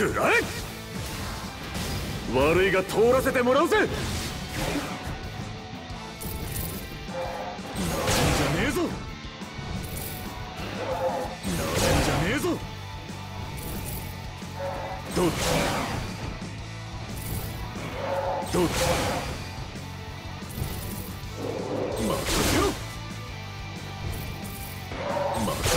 食らえ悪いが通らせてもらうぜ。なめんじゃねえぞ。なめんじゃねえぞ。どっだ？どっだ？任せろ。任せ